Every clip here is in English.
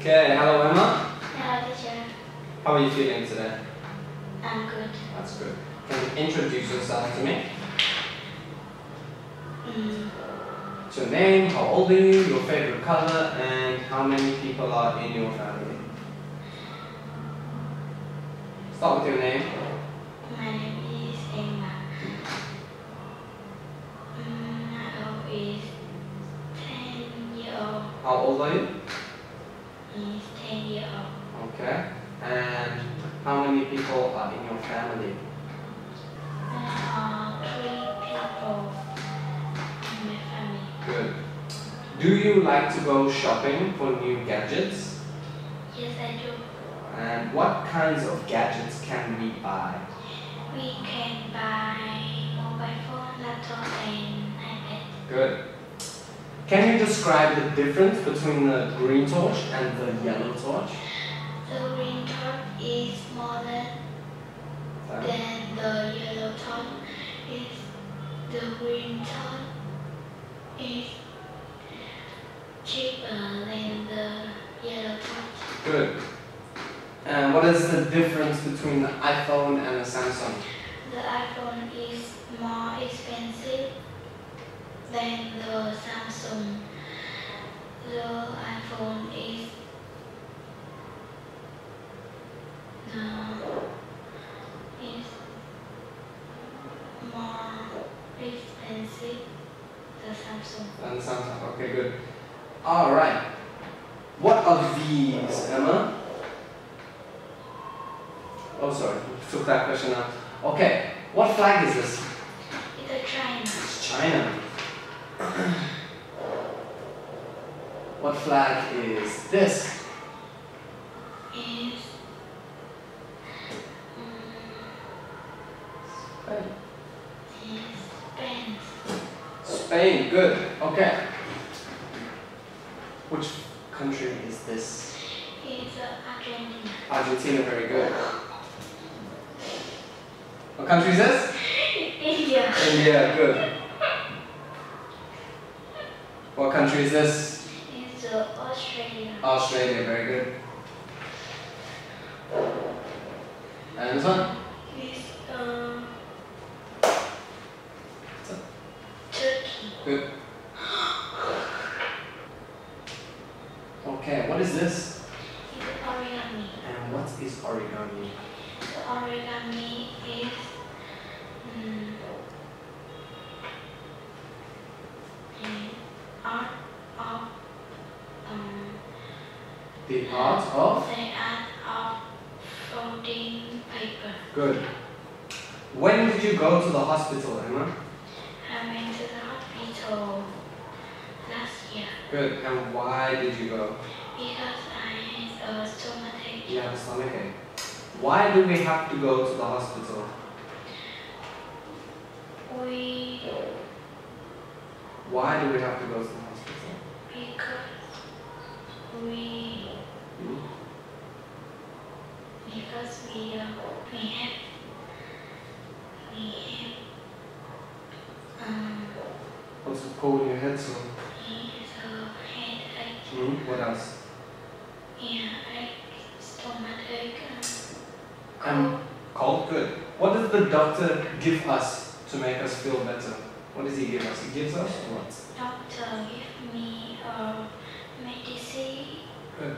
Okay, hello Emma. Hello, teacher. How are you feeling today? I'm good. That's good. Can you introduce yourself to me? Mm, What's your name, how old are you, your favorite color, and how many people are in your family? Start with your name. my name is Emma. Mm, is 10 year old. How old are you? Is 10 year old. Okay. And how many people are in your family? There are three people in my family. Good. Do you like to go shopping for new gadgets? Yes, I do. And what kinds of gadgets can we buy? We can buy mobile phone, laptop, and iPad. Good. Can you describe the difference between the green torch and the yellow torch? The green torch is smaller Uh, than the yellow torch. Is the green torch is cheaper than the yellow torch. Good. And what is the difference between the iPhone and the Samsung? The iPhone is more expensive than the Samsung. The iPhone is the is more expensive the Samsung. Ah, and Samsung. Okay, good. All right. What are these, Emma? Oh, sorry. Took that question out. Okay. What flag is this? It's a China. It's China. What flag is this? Is is Spain. Spain. Good. Okay. Which country is this? Is uh, Argentina. Argentina. Very good. What country is this? India. India. Good. What country is this? Is uh, Australia. Australia. Very good. And this one? Is uh, Turkey. Good. Okay, what is this? Is origami. And what is origami? The origami is um, an art of um, The art of? the art of folding paper. Good. When did you go to the hospital, Emma? Good. And why did you go? because I had a stomachache. You have a stomachache. Why do we have to go to the hospital? We Why do we have to go to the hospital? because we Hmm? because we uh, we have we have um What's the cold in your head, so? Yeah, I stomachache. And cold? Good. What does the doctor give us to make us feel better? What does he give us? He gives us what? Doctor give me a medicine. Good.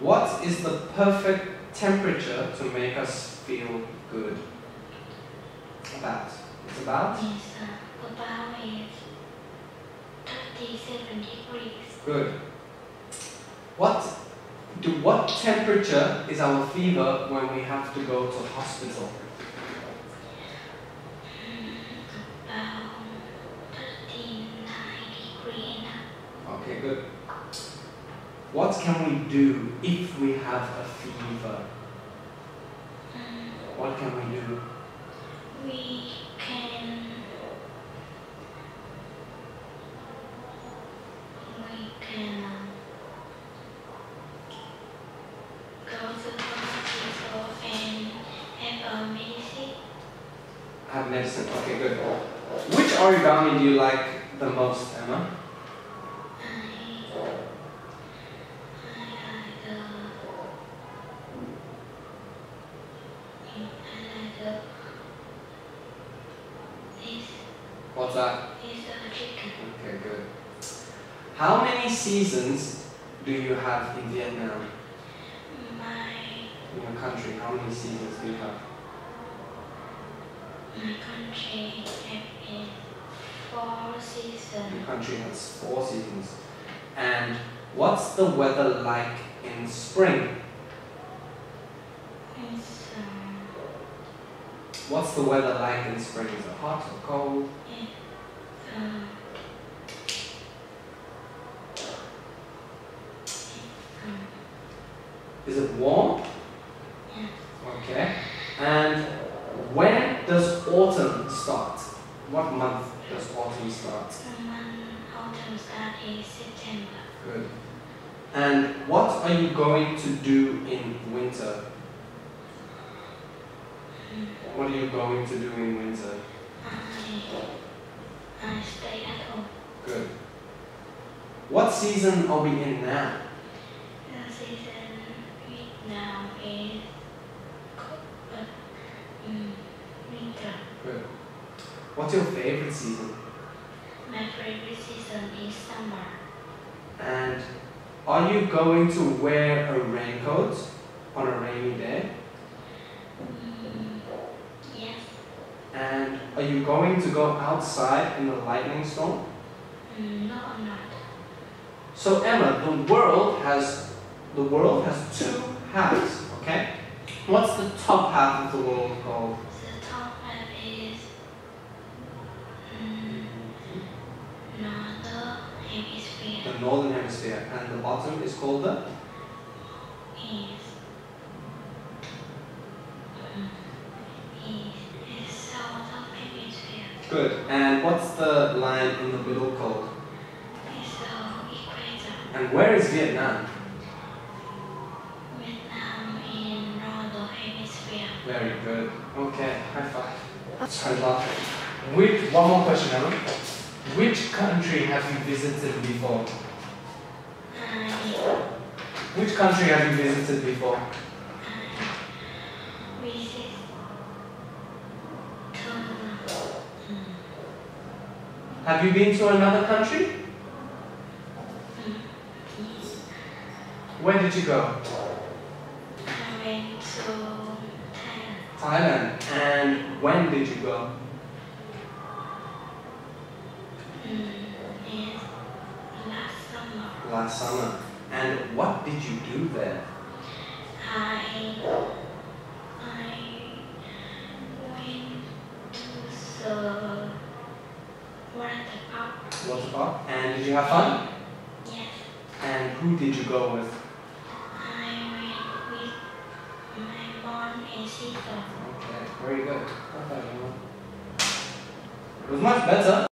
What is the perfect temperature to make us feel good? About. It's about? is uh, about is 37. Good. What do what temperature is our fever when we have to go to hospital? About 39 degrees. Okay, good. What can we do if we have a fever? Mm, What can we do? we can medicine. Okay, good. Which origami do you like the most, Emma? What's that? Okay, good. How many seasons do you have in Vietnam? My... In your country, how many seasons do you have? My country has four seasons. Your country has four seasons. And what's the weather like in spring? It's um, What's the weather like in spring? Is it hot or cold? um, um, Is it warm? yeah. Okay. And when autumn start? What month does autumn start? Autumn starts is September. Good. And what are you going to do in winter? What are you going to do in winter? I I stay at home. Good. What season are we in now? The season now is cold, but um, winter. Good. What's your favorite season? My favorite season is summer. And are you going to wear a raincoat on a rainy day? Mm, yes. And are you going to go outside in the lightning storm? Mm, no, I'm not. So Emma, the world has the world has two halves, okay? What's the top half of the world called? The top half is northern hemisphere. The northern hemisphere, and the bottom is called the Is is is southern hemisphere. good. And what's the line in the middle called? Is the equator. And where is Vietnam? Vietnam in the northern hemisphere. Very good. Okay, high five. Sorry, laughing. Which one more question, Emma? Which country have you visited before? Which country have you visited before? I visit to Have you been to another country? yes. Where did you go? I went to Thailand. Thailand. And when did you go? Mm, yes. Last summer. Last summer. And what did you do there? I I went to the water park. Water park. And did you have fun? Yes. And who did you go with? I went with my mom and sister. Okay, very good. It was much better.